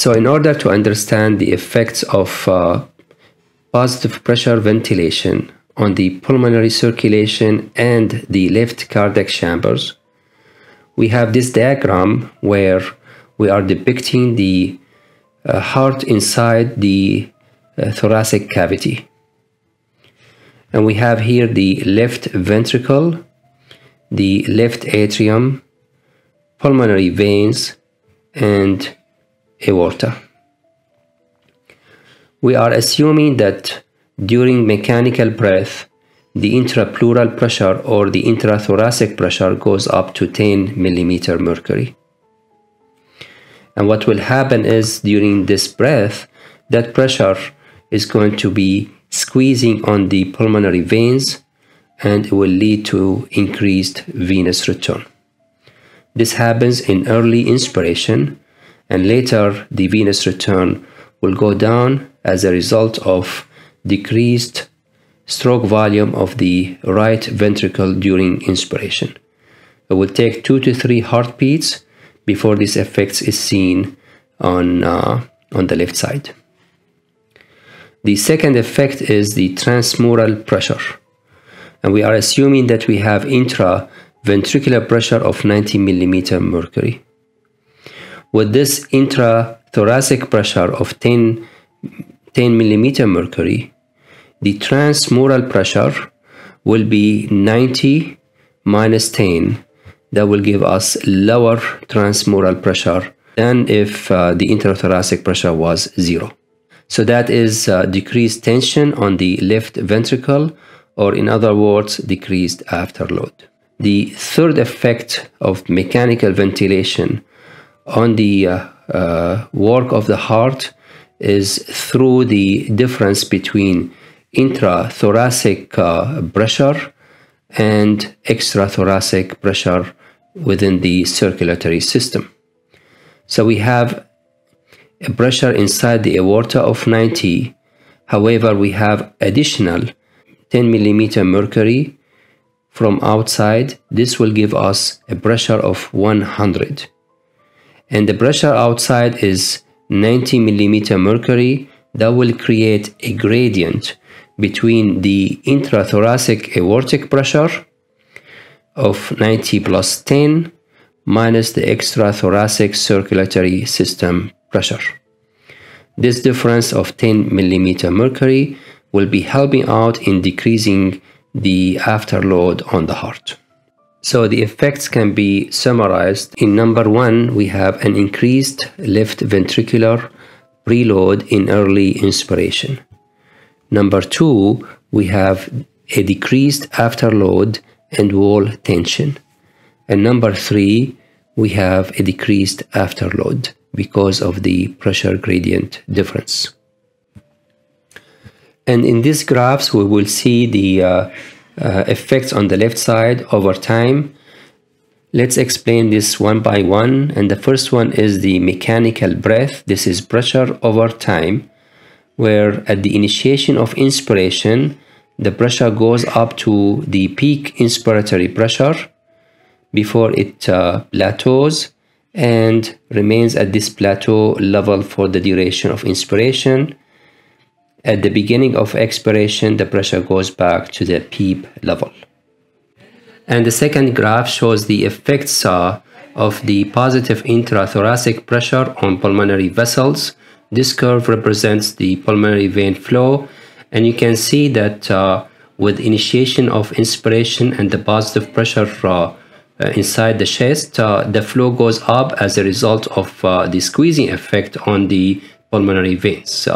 So in order to understand the effects of uh, positive pressure ventilation on the pulmonary circulation and the left cardiac chambers, we have this diagram where we are depicting the uh, heart inside the uh, thoracic cavity. And we have here the left ventricle, the left atrium, pulmonary veins, and aorta. We are assuming that during mechanical breath, the intrapleural pressure or the intrathoracic pressure goes up to 10 millimeter mercury. And what will happen is during this breath, that pressure is going to be squeezing on the pulmonary veins and it will lead to increased venous return. This happens in early inspiration and later the venous return will go down as a result of decreased stroke volume of the right ventricle during inspiration. It will take two to three heartbeats before this effect is seen on, uh, on the left side. The second effect is the transmural pressure. And we are assuming that we have intraventricular pressure of 90 millimeter mercury. With this intrathoracic pressure of 10, 10 millimeter mercury, the transmural pressure will be 90 minus 10. That will give us lower transmural pressure than if uh, the intrathoracic pressure was zero. So that is uh, decreased tension on the left ventricle, or in other words, decreased afterload. The third effect of mechanical ventilation on the uh, uh, work of the heart is through the difference between intrathoracic uh, pressure and extrathoracic pressure within the circulatory system. So we have a pressure inside the aorta of 90. However, we have additional 10 millimeter mercury from outside. This will give us a pressure of 100. And the pressure outside is 90 millimeter mercury. That will create a gradient between the intrathoracic aortic pressure of 90 plus 10 minus the extrathoracic circulatory system pressure. This difference of 10 millimeter mercury will be helping out in decreasing the afterload on the heart. So the effects can be summarized. In number one, we have an increased left ventricular preload in early inspiration. Number two, we have a decreased afterload and wall tension. And number three, we have a decreased afterload because of the pressure gradient difference. And in these graphs, we will see the uh, uh, effects on the left side over time. Let's explain this one by one. And the first one is the mechanical breath. This is pressure over time, where at the initiation of inspiration, the pressure goes up to the peak inspiratory pressure before it uh, plateaus and remains at this plateau level for the duration of inspiration. At the beginning of expiration, the pressure goes back to the PEEP level. And the second graph shows the effects uh, of the positive intrathoracic pressure on pulmonary vessels. This curve represents the pulmonary vein flow, and you can see that uh, with initiation of inspiration and the positive pressure uh, uh, inside the chest, uh, the flow goes up as a result of uh, the squeezing effect on the pulmonary veins.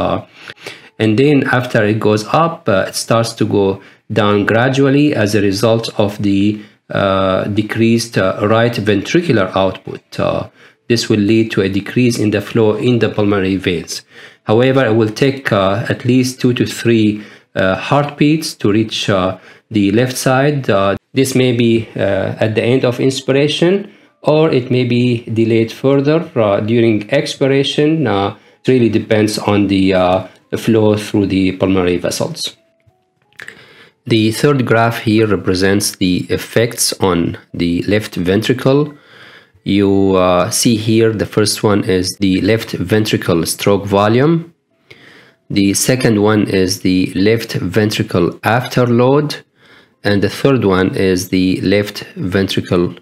And then after it goes up, it starts to go down gradually as a result of the uh, decreased uh, right ventricular output. Uh, this will lead to a decrease in the flow in the pulmonary veins. However, it will take at least two to three heartbeats to reach the left side. This may be uh, at the end of inspiration or it may be delayed further uh, during expiration. Uh, it really depends on the, uh, the flow through the pulmonary vessels. The third graph here represents the effects on the left ventricle You uh, see here the first one is the left ventricle stroke volume. The second one is the left ventricle afterload. And the third one is the left ventricle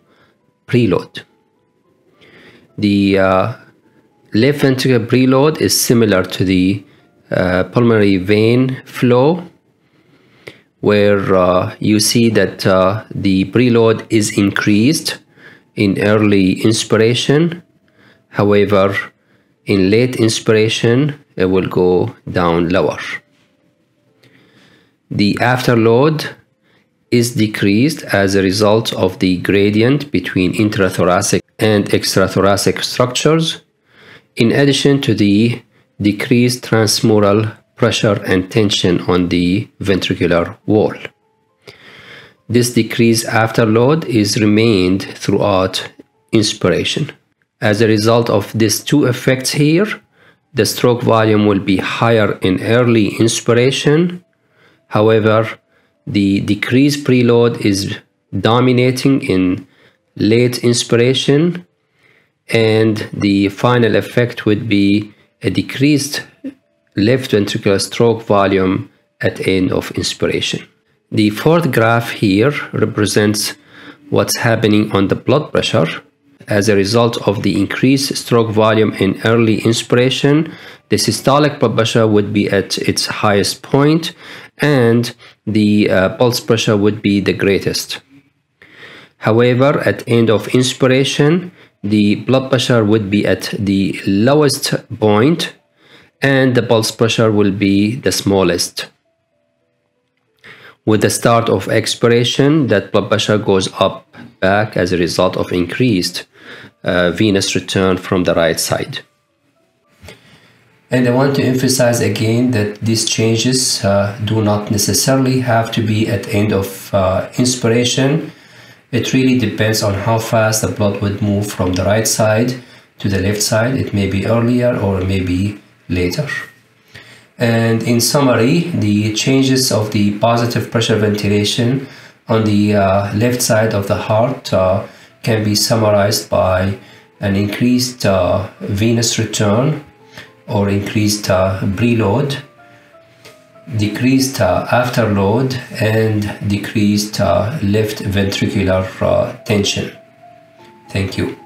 preload. The uh, left ventricle preload is similar to the uh, pulmonary vein flow where uh, you see that uh, the preload is increased in early inspiration. However in late inspiration it will go down lower. The afterload is decreased as a result of the gradient between intrathoracic and extrathoracic structures. In addition to the decreased transmural pressure and tension on the ventricular wall. This decreased afterload is remained throughout inspiration. As a result of these two effects here, the stroke volume will be higher in early inspiration. However, the decreased preload is dominating in late inspiration and the final effect would be a decreased left ventricular stroke volume at end of inspiration. The fourth graph here represents what's happening on the blood pressure. As a result of the increased stroke volume in early inspiration, the systolic blood pressure would be at its highest point and the uh, pulse pressure would be the greatest. However, at end of inspiration, the blood pressure would be at the lowest point and the pulse pressure will be the smallest. With the start of expiration, that blood pressure goes up back as a result of increased uh, venous return from the right side. And I want to emphasize again that these changes uh, do not necessarily have to be at end of uh, inspiration it really depends on how fast the blood would move from the right side to the left side. It may be earlier or maybe later. And in summary, the changes of the positive pressure ventilation on the uh, left side of the heart uh, can be summarized by an increased uh, venous return or increased uh, preload decreased uh, afterload and decreased uh, left ventricular uh, tension. Thank you.